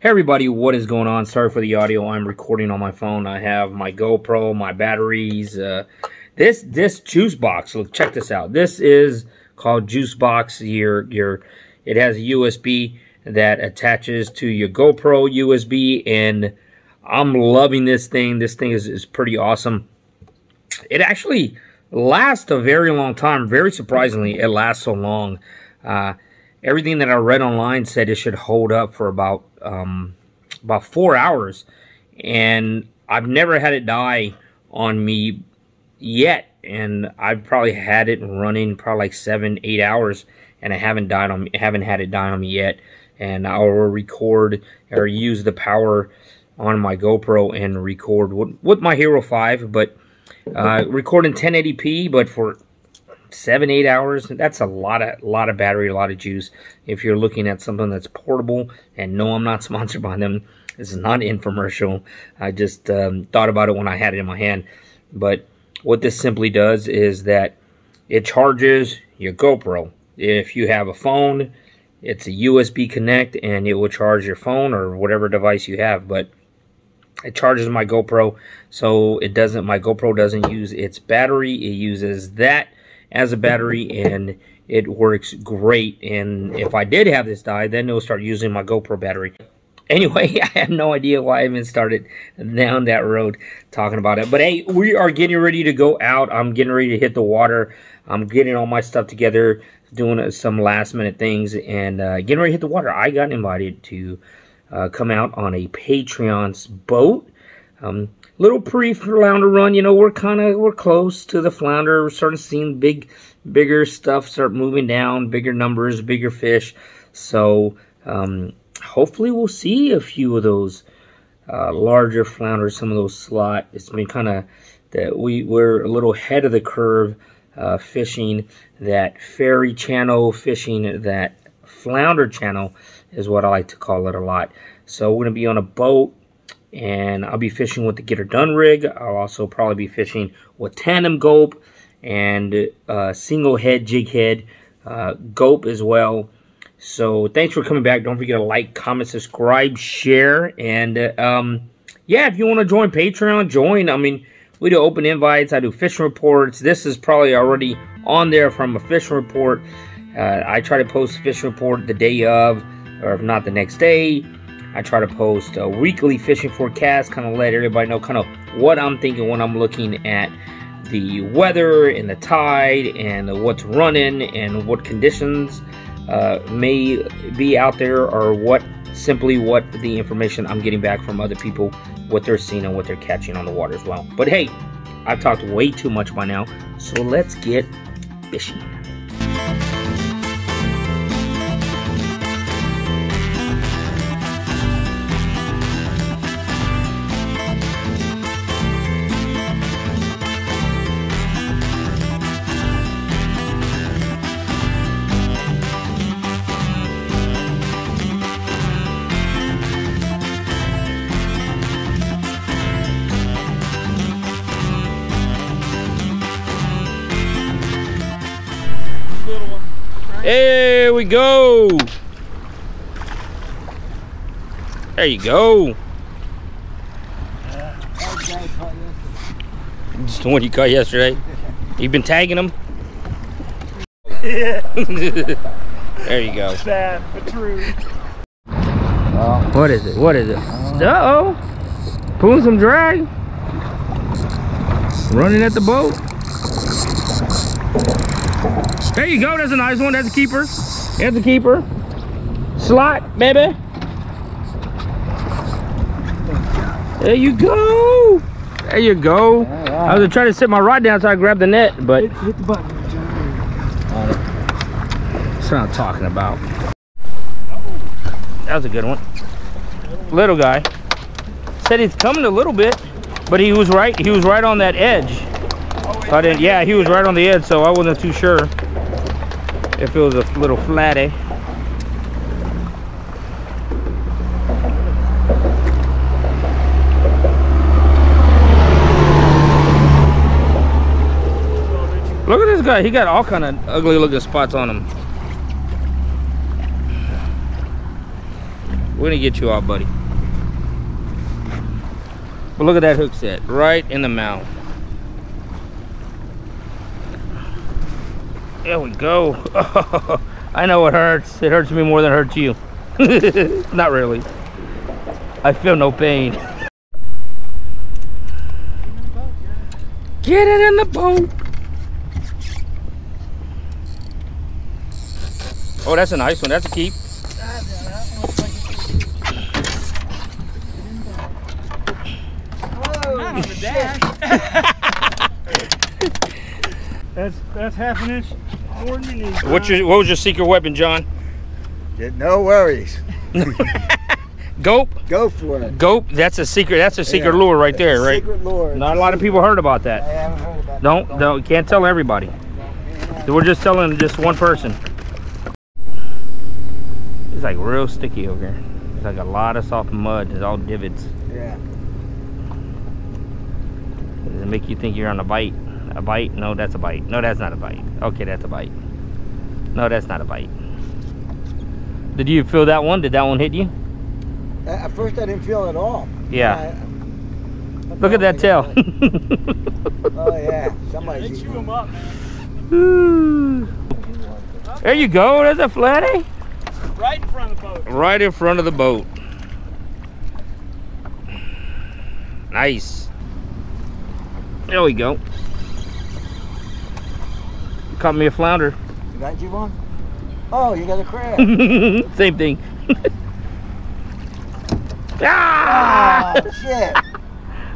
Hey everybody, what is going on? Sorry for the audio. I'm recording on my phone. I have my GoPro, my batteries. Uh, this this juice box. Look, check this out. This is called juice box. Your your it has a USB that attaches to your GoPro USB, and I'm loving this thing. This thing is is pretty awesome. It actually lasts a very long time. Very surprisingly, it lasts so long. Uh, everything that I read online said it should hold up for about um, about four hours, and I've never had it die on me yet. And I've probably had it running probably like seven, eight hours, and I haven't died on, haven't had it die on me yet. And I will record or use the power on my GoPro and record with, with my Hero 5, but uh, recording 1080p, but for seven, eight hours. That's a lot of lot of battery, a lot of juice. If you're looking at something that's portable, and no, I'm not sponsored by them. This is not infomercial. I just um, thought about it when I had it in my hand. But what this simply does is that it charges your GoPro. If you have a phone, it's a USB connect, and it will charge your phone or whatever device you have. But it charges my GoPro, so it doesn't. My GoPro doesn't use its battery. It uses that as a battery and it works great. And if I did have this die, then it'll start using my GoPro battery. Anyway, I have no idea why I even started down that road talking about it. But hey, we are getting ready to go out. I'm getting ready to hit the water. I'm getting all my stuff together, doing some last minute things, and uh, getting ready to hit the water. I got invited to uh, come out on a Patreon's boat. Um, little pre-flounder run. You know, we're kind of we're close to the flounder. We're starting to see big, bigger stuff start moving down, bigger numbers, bigger fish. So um, hopefully we'll see a few of those uh, larger flounders, some of those slot. It's been kind of that we we're a little ahead of the curve uh, fishing that ferry channel, fishing that flounder channel is what I like to call it a lot. So we're going to be on a boat and I'll be fishing with the Get Her Done rig. I'll also probably be fishing with tandem gulp and uh, single head jig head uh, gulp as well. So thanks for coming back. Don't forget to like, comment, subscribe, share, and uh, um, yeah, if you want to join Patreon, join. I mean, we do open invites. I do fishing reports. This is probably already on there from a fishing report. Uh, I try to post a fishing report the day of, or if not the next day. I try to post a weekly fishing forecast, kind of let everybody know kind of what I'm thinking when I'm looking at the weather and the tide and what's running and what conditions uh, may be out there or what simply what the information I'm getting back from other people, what they're seeing and what they're catching on the water as well. But hey, I've talked way too much by now, so let's get fishing. There we go. There you go. Just the one you caught yesterday. You've been tagging them? Yeah. there you go. Sad, but true. What is it? What is it? Uh oh. Pulling some drag. Running at the boat. There you go. That's a nice one. That's a keeper. That's a keeper. Slot, baby. There you go. There you go. I was trying to set my rod down so I grabbed the net, but Hit, hit the button, that's what I'm talking about. That was a good one. Little guy. Said he's coming a little bit, but he was right. He was right on that edge. I didn't. Yeah, he was right on the edge, so I wasn't too sure if it was a little flatty. Look at this guy. He got all kind of ugly looking spots on him. We're gonna get you out, buddy. But look at that hook set, right in the mouth. There we go. I know it hurts. It hurts me more than it hurts you. Not really. I feel no pain. Get it in the boat. Oh, that's a nice one. That's a keep. That's that's half an inch more than you need. What's your what was your secret weapon, John? No worries. Gulp. Go for it. Gulp. That's a secret. That's a secret Yeah, lure right there, right? Secret lure. Not a lot of people heard about I that. haven't heard about Don't that. don't can't tell everybody. We're just telling just one person. It's like real sticky over here. It's like a lot of soft mud. It's all divots. Yeah. Does it make you think you're on a bite? A bite? No, that's a bite. No, that's not a bite. Okay, that's a bite. No, that's not a bite. Did you feel that one? Did that one hit you? At at first, I didn't feel it at all. Yeah. I- I Look at that tail. Oh yeah, They somebody's chew eating. them up, man. there you go. There's a flatty. Right in front of the boat. Right in front of the boat. Nice. There we go. Caught me a flounder. You got you one? Oh, you got a crab. Same thing. ah! oh shit.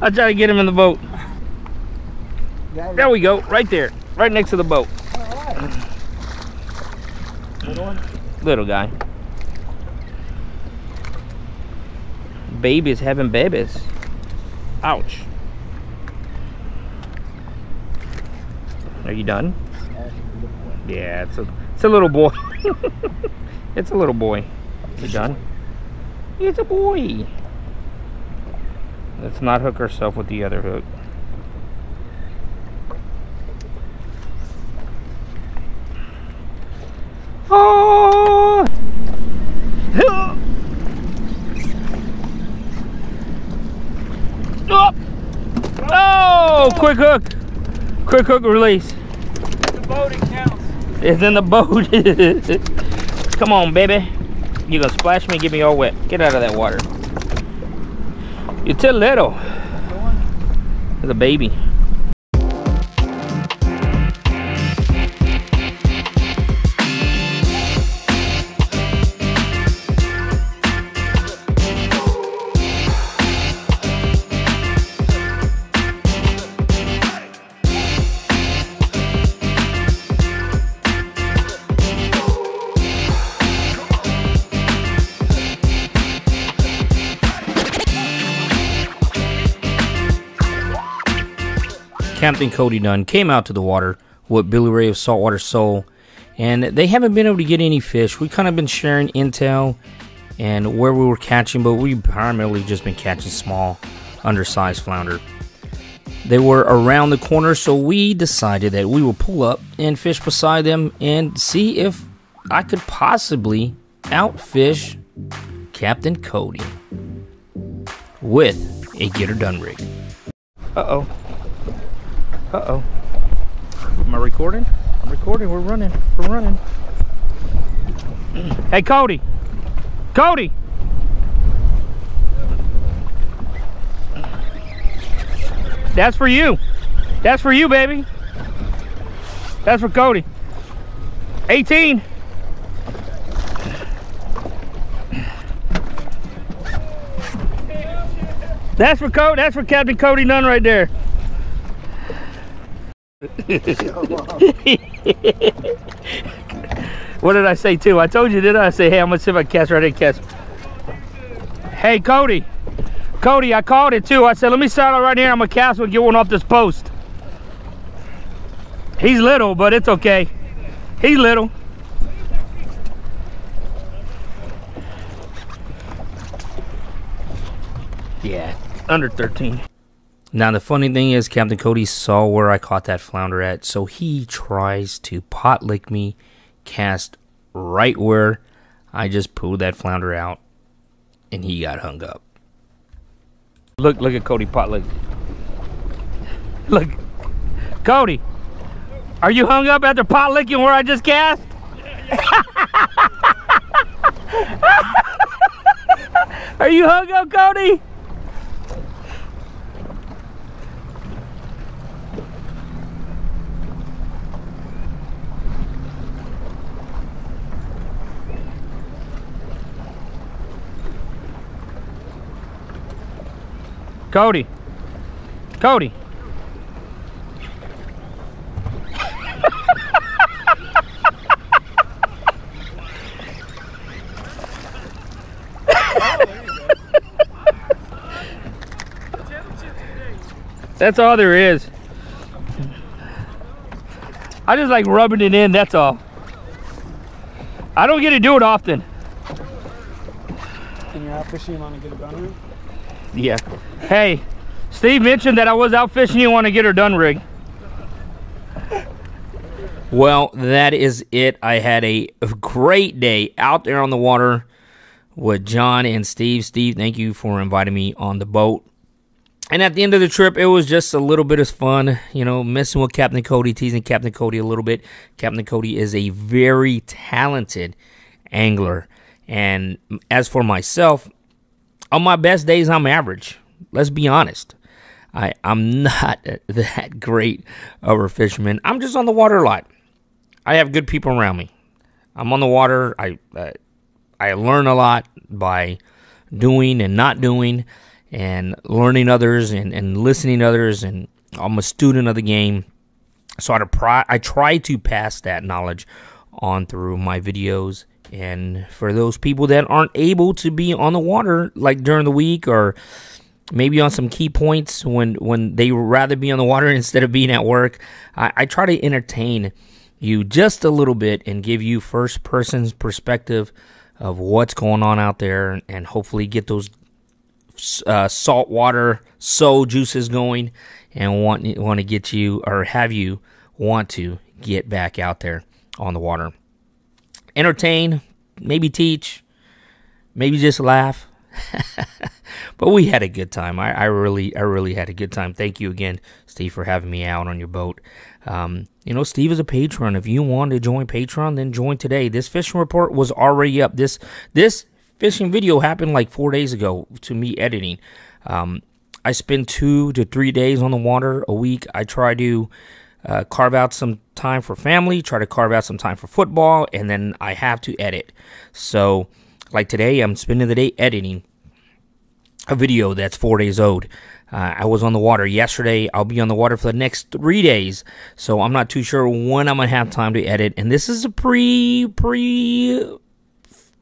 I'll try to get him in the boat. There we go. Right there. Right next to the boat. Right. Little one? Little guy. Babies having babies. Ouch. Are you done? That's a good boy. Yeah, it's a it's a little boy. it's a little boy. You done? It's a boy. Let's not hook ourselves with the other hook. Oh! Oh! Oh! Quick hook! Quick hook release. The boat it counts. It's in the boat. Come on, baby. You gonna splash me? Get me all wet. Get out of that water. You're too little. It's a baby. Captain Cody Dunn came out to the water with Billy Ray of Saltwater Soul, and they haven't been able to get any fish. We kind of been sharing intel and where we were catching, but we've primarily just been catching small, undersized flounder. They were around the corner, so we decided that we would pull up and fish beside them and see if I could possibly outfish Captain Cody with a Get Her Done rig. Uh oh. Uh oh. Am I recording? I'm recording. We're running. We're running. Hey, Cody. Cody. That's for you. That's for you, baby. That's for Cody. 18. That's for Cody. That's for Captain Cody Dunn right there. what did I say too? I told you, did I? I say, hey, I'm gonna see if I catch right here. Catch. Hey, Cody. Cody, I called it too. I said, let me saddle right here. I'm gonna cast one, get one off this post. He's little, but it's okay. He's little. Yeah, under 13. Now the funny thing is Captain Cody saw where I caught that flounder at, so he tries to pot lick me, cast right where I just pulled that flounder out. and he got hung up. Look, look at Cody pot. Look, Cody. Are you hung up after pot licking where I just cast? Are you hung up, Cody? Cody. Cody. That's all there is. I just like rubbing it in, that's all. I don't get to do it often. Can you fishing and get done with? Yeah. Hey, Steve mentioned that I was out fishing. You want to get her done, rig? Well, that is it. I had a great day out there on the water with John and Steve. Steve, thank you for inviting me on the boat. And at the end of the trip, it was just a little bit of fun, you know, messing with Captain Cody, teasing Captain Cody a little bit. Captain Cody is a very talented angler. And as for myself, on my best days, I'm average. Let's be honest. I, I'm not that great of a fisherman. I'm just on the water a lot. I have good people around me. I'm on the water. I uh, I learn a lot by doing and not doing, and learning others and, and listening to others. And I'm a student of the game, so I try I try to pass that knowledge on through my videos and for those people that aren't able to be on the water, like during the week or maybe on some key points when, when they would rather be on the water instead of being at work, I, I try to entertain you just a little bit and give you first person's perspective of what's going on out there and hopefully get those uh, saltwater soul juices going and want want to get you or have you want to get back out there on the water entertain, maybe teach, maybe just laugh. but we had a good time. I, I, really, I really had a good time. Thank you again, Steve, for having me out on your boat. Um, you know, Steve is a patron. If you want to join Patreon, then join today. This fishing report was already up. This this fishing video happened like four days ago to me editing. Um, I spend two to three days on the water a week. I try to uh, carve out some time for family, try to carve out some time for football, and then I have to edit. So, like today, I'm spending the day editing a video that's four days old. Uh, I was on the water yesterday. I'll be on the water for the next three days, so I'm not too sure when I'm gonna have time to edit. And this is a pre pre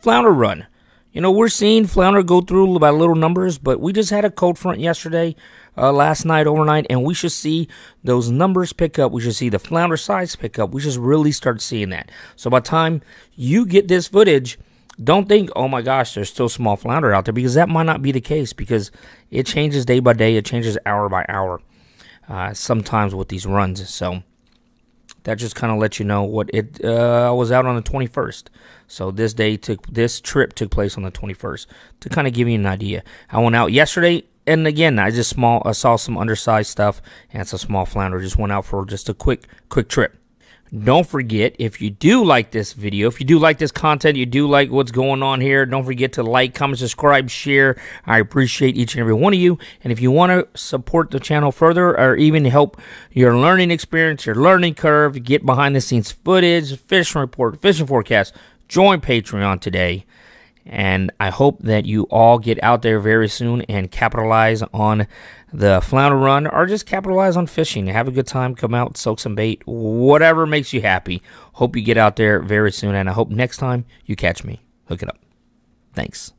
flounder run. You know, we're seeing flounder go through by little numbers, but we just had a cold front yesterday uh, last night, overnight, and we should see those numbers pick up. We should see the flounder size pick up. We should really start seeing that. So by the time you get this footage, don't think, oh my gosh, there's still small flounder out there, because that might not be the case, because it changes day by day, it changes hour by hour, uh, sometimes with these runs. So that just kind of lets you know what it uh, was out on the 21st. So this day took this trip took place on the 21st to kind of give you an idea. I went out yesterday and again, I just small I saw some undersized stuff and a small flounder. Just went out for just a quick quick trip. Don't forget, if you do like this video, if you do like this content, you do like what's going on here, don't forget to like, comment, subscribe, share. I appreciate each and every one of you. And if you want to support the channel further or even help your learning experience, your learning curve, get behind the scenes footage, fishing report, fishing forecast, join Patreon today. And I hope that you all get out there very soon and capitalize on the flounder run or just capitalize on fishing. Have a good time, come out, soak some bait, whatever makes you happy. Hope you get out there very soon, and I hope next time you catch me. Hook it up. Thanks.